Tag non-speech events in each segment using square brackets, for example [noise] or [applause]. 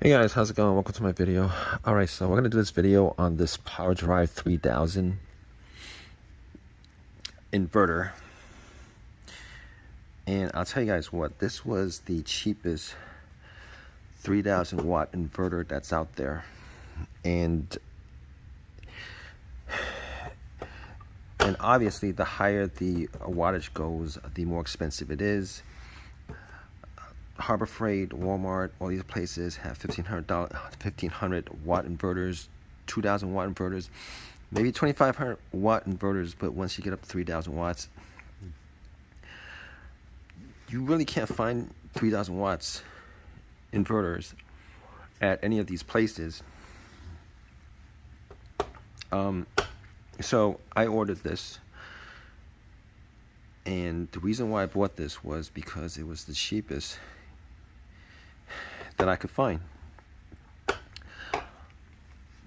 Hey guys, how's it going? Welcome to my video. Alright, so we're going to do this video on this PowerDrive 3000 inverter. And I'll tell you guys what, this was the cheapest 3000 watt inverter that's out there. And and obviously the higher the wattage goes, the more expensive it is. Harbor Freight, Walmart, all these places have 1500 1500 watt inverters, 2000 watt inverters, maybe 2500 watt inverters, but once you get up to 3000 watts, you really can't find 3000 watts inverters at any of these places. Um, so I ordered this and the reason why I bought this was because it was the cheapest that I could find.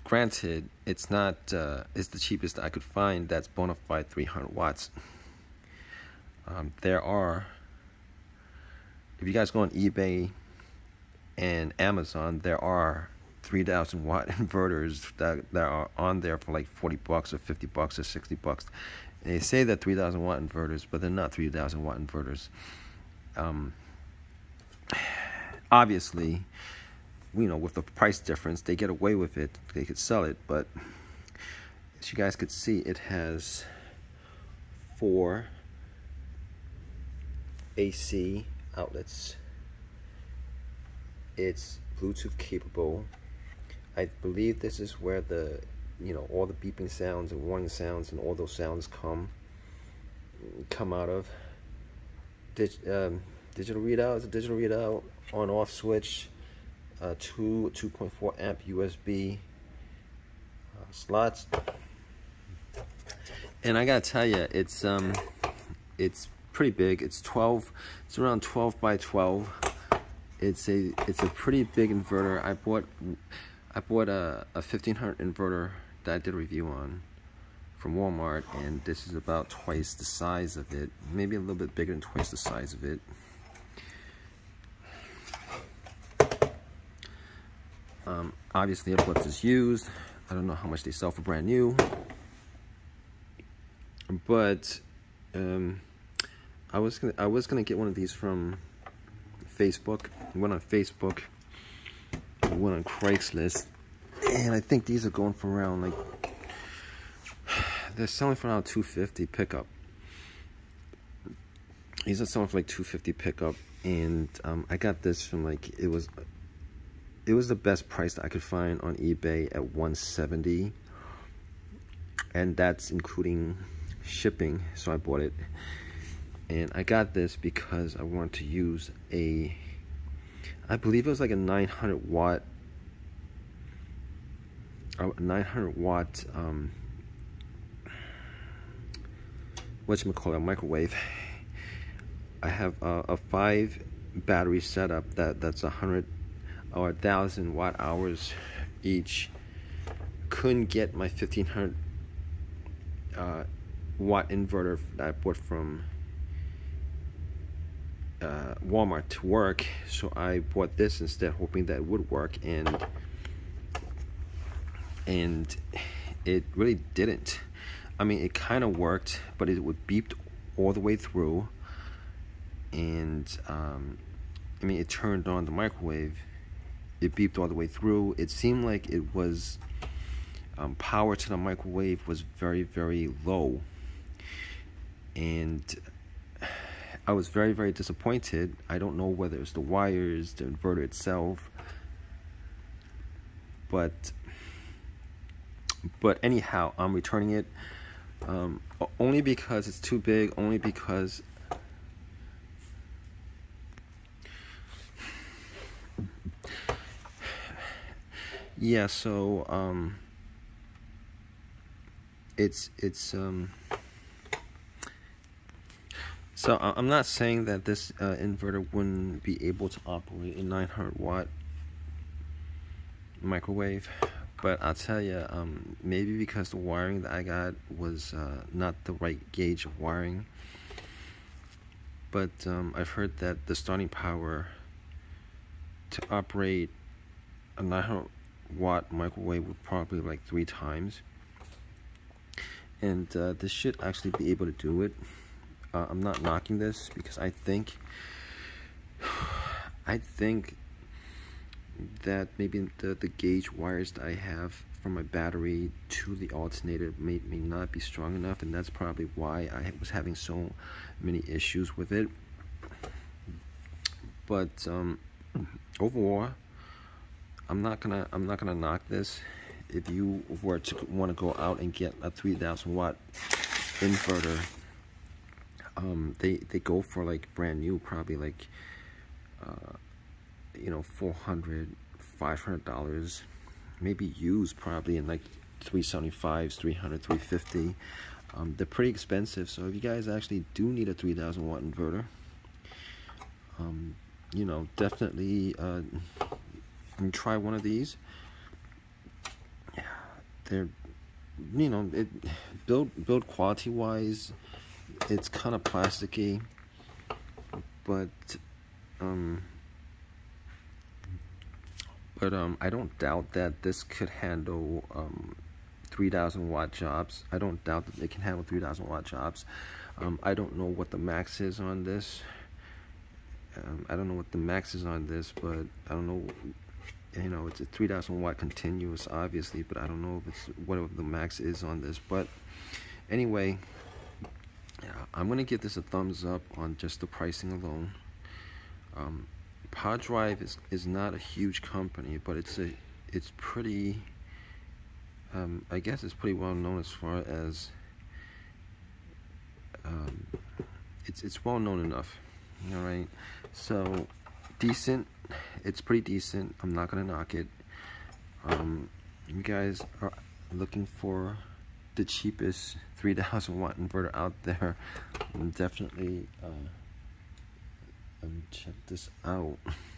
Granted, it's not, uh, it's the cheapest I could find that's bona fide 300 watts. Um, there are, if you guys go on eBay and Amazon, there are 3000 watt [laughs] inverters that, that are on there for like 40 bucks or 50 bucks or 60 bucks. They say that 3000 watt inverters, but they're not 3000 watt inverters. Um, obviously, you know, with the price difference, they get away with it. They could sell it, but as you guys could see, it has four AC outlets. It's Bluetooth capable. I believe this is where the, you know, all the beeping sounds and warning sounds and all those sounds come come out of. Dig, um, digital readout is a digital readout on off switch uh, two 2.4 amp USB uh, slots. And I gotta tell you it's um it's pretty big. It's 12 it's around 12 by 12 it's a it's a pretty big inverter. I bought I bought a, a 1500 inverter that I did a review on from Walmart and this is about twice the size of it maybe a little bit bigger than twice the size of it Um, obviously, Airplugs is used. I don't know how much they sell for brand new. But um, I was gonna I was gonna get one of these from Facebook. Went on Facebook. Went on Craigslist, and I think these are going for around like [sighs] they're selling for around 250 pickup. These are selling for like 250 pickup, and um, I got this from like it was it was the best price I could find on eBay at 170 and that's including shipping so I bought it. And I got this because I want to use a I believe it was like a 900 watt a 900 watt um whatchamacallit, a microwave. I have a, a five battery setup that that's a hundred or a thousand watt hours each couldn't get my 1500 uh, watt inverter that I bought from uh, Walmart to work. So I bought this instead hoping that it would work and and it really didn't. I mean it kind of worked but it would beeped all the way through and um, I mean it turned on the microwave it beeped all the way through. It seemed like it was um, power to the microwave was very, very low. And I was very, very disappointed. I don't know whether it's the wires, the inverter itself. But but anyhow, I'm returning it um, only because it's too big, only because yeah so um it's it's um so I'm not saying that this uh, inverter wouldn't be able to operate a 900 watt microwave but I'll tell you um, maybe because the wiring that I got was uh, not the right gauge of wiring. But um, I've heard that the starting power to operate a 900 watt microwave would probably like three times. And uh, this should actually be able to do it. Uh, I'm not knocking this because I think [sighs] I think that maybe the, the gauge wires that I have from my battery to the alternator may, may not be strong enough and that's probably why I was having so many issues with it. But um, overall I'm not gonna I'm not gonna knock this. If you were to want to go out and get a 3000 watt inverter um, they they go for like brand new probably like uh, you know 400 500 dollars. Maybe used probably in like 375 300 350 um, they're pretty expensive so if you guys actually do need a 3000 watt inverter um, you know definitely uh, try one of these. They're you know it build build quality wise it's kind of plasticky but um but um I don't doubt that this could handle um 3000 watt jobs. I don't doubt that they can handle 3000 watt jobs. Um, I don't know what the max is on this. Um, I don't know what the max is on this but I don't know you know it's a 3000 watt continuous obviously but I don't know if it's whatever the max is on this but anyway I'm gonna give this a thumbs up on just the pricing alone. Um, PowerDrive is, is not a huge company but it's a it's pretty um, I guess it's pretty well known as far as um, it's it's well known enough all right? So decent it's pretty decent. I'm not gonna knock it. Um, you guys are looking for the cheapest 3000 watt inverter out there. Definitely uh, um, check this out [laughs]